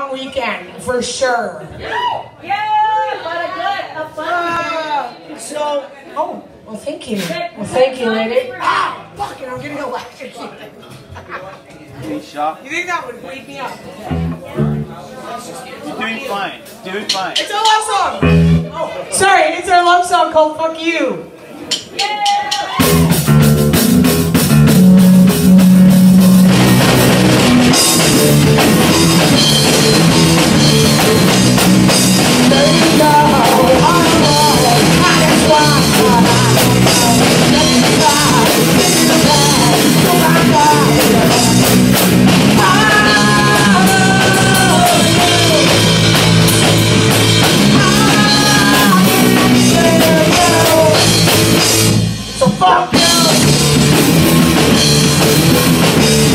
long weekend for sure. Yeah, what a good, a fun Uh, so, oh, well, thank you. Well, thank you, lady. Ah, fuck it, I'm getting electrocuted. Hey, Shock. You think that would wake me up? You're doing fine. Doing fine. It's our love song. Oh, sorry, it's our love song called "Fuck You." Yay!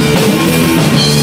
you